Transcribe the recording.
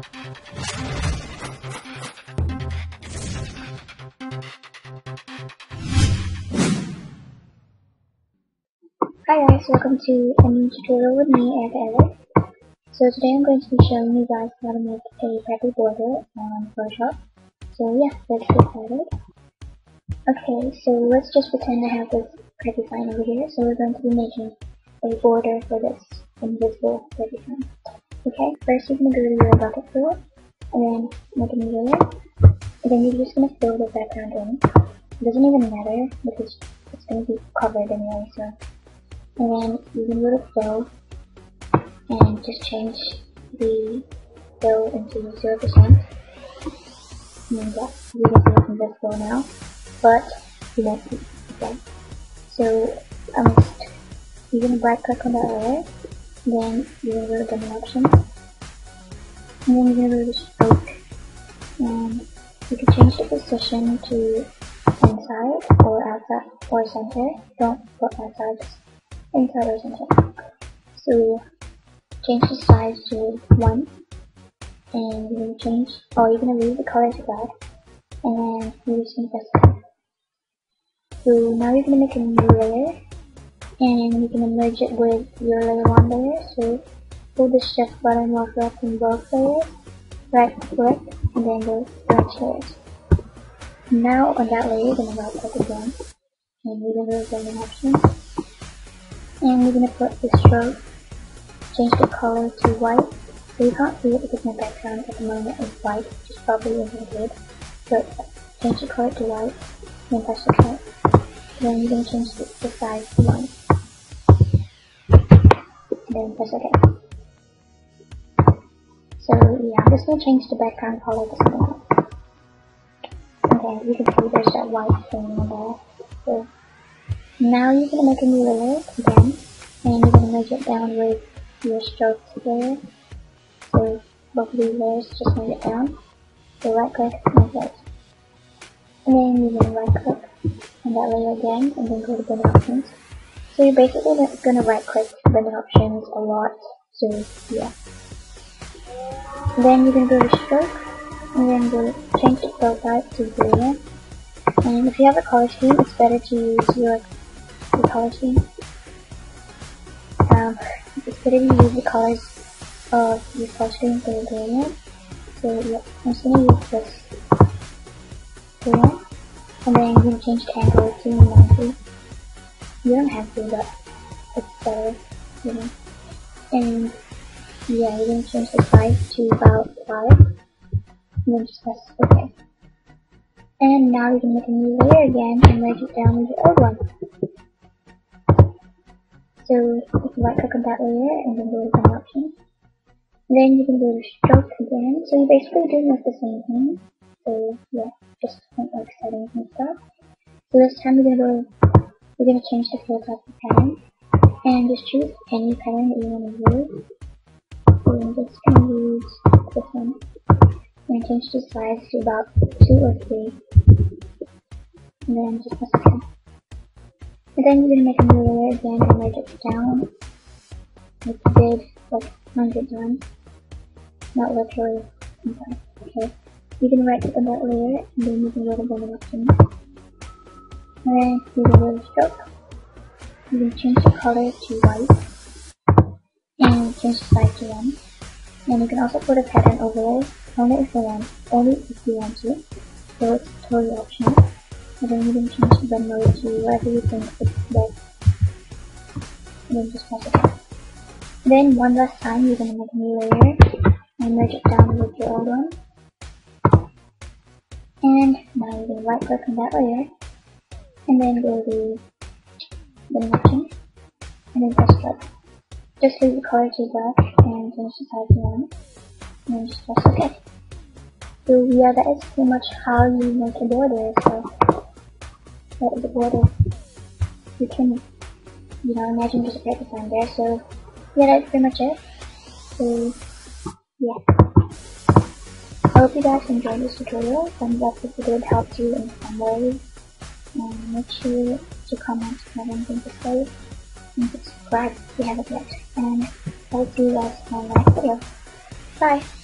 Hi guys, welcome to a new tutorial with me, Erickah Edits. So today I'm going to be showing you guys how to make a preppy border on Photoshop. So yeah, let's get started. Okay, so let's just pretend I have this preppy sign over here. So we're going to be making a border for this invisible preppy sign. Okay, first you're to go to your bucket tool, and then make a new layer. And then you're just to fill the background in. It doesn't even matter because it's to be covered anyway, so and then you can go to fill and just change the fill into 0%. And yeah, you can see it's invisible now, but you won't see it. So um, I'm just, you're going to right click on that layer, then you're going to the option, and then you're going to go to stroke, and um, you can change the position to inside or outside or center. Don't put outside, inside or center. So change the size to 1 and going to change, or you're going to leave the color to black and then you're just going to press. So now you're going to make a new layer and going to merge it with your layer 1 layer. So hold the shift button while selecting both layers, right click and then go merge layers. Now on that layer you're going to right click again and you're going to go to the option and we're going to put the stroke, change the color to white. So you can't see it because my background at the moment is white, which is probably in good. But change the color to white, then press OK. Then going to change the, the size to 1. Then press OK. So yeah, I'm just to change the background color to something else. Okay, you can see there's that white thing there. So now you're going to make a new layer again, and you're going to merge it down with your strokes layer. So both of these layers, just merge it down. So right click, merge it. And then you're to right click on that layer again, and then go to blending options. So you're basically going to right click blending options a lot, so yeah. Then you're going to go to stroke, and then go change the type to gradient. And if you have a color scheme, it's better to use your the color scheme. Um, it's better to use the colors of the color scheme for the gradient. So yeah, I'm just gonna use this gradient. And then you can change the angle to 90. You don't have to, but it's better, you know. And yeah, you're gonna change the size to about 5. And then just press OK. And now you can make a new layer again and merge it down with the old one. So you can right click on that layer and then go to the option. Then you can go to stroke again. So you're basically doing like the same thing. So yeah, just like settings and stuff. So this time we're gonna go we're gonna change the fill type to pattern and just choose any pattern that you want to use. I'm just gonna use this one and change the size to about two or three. And then just press OK. And then you're gonna make a new layer again and merge it down you did like hundred times. Not literally, Okay. You can right click on that layer and then you can go to blending options. And go to stroke. You can change the color to white and change the size to one. And you can also put a pattern overlay only if you want only if you want to. So it's totally optional and then you can change the mode to whatever you think is best. And then just press OK. Then one last time you're gonna make a new layer and merge it down with your old one. And now you're gonna right click on that layer and then go to the option and then press start. Just leave the color to black and change the size you want and then just press OK. So yeah, that is pretty much how you make a border. So the border. You can, you know, imagine just a paper sign there. So, yeah, that's pretty much it. So, yeah. I hope you guys enjoyed this tutorial. Thumbs up if it did help you in some way. And make sure to comment if you have anything to say. And subscribe if you haven't yet. And I'll see you guys in my next video. Bye!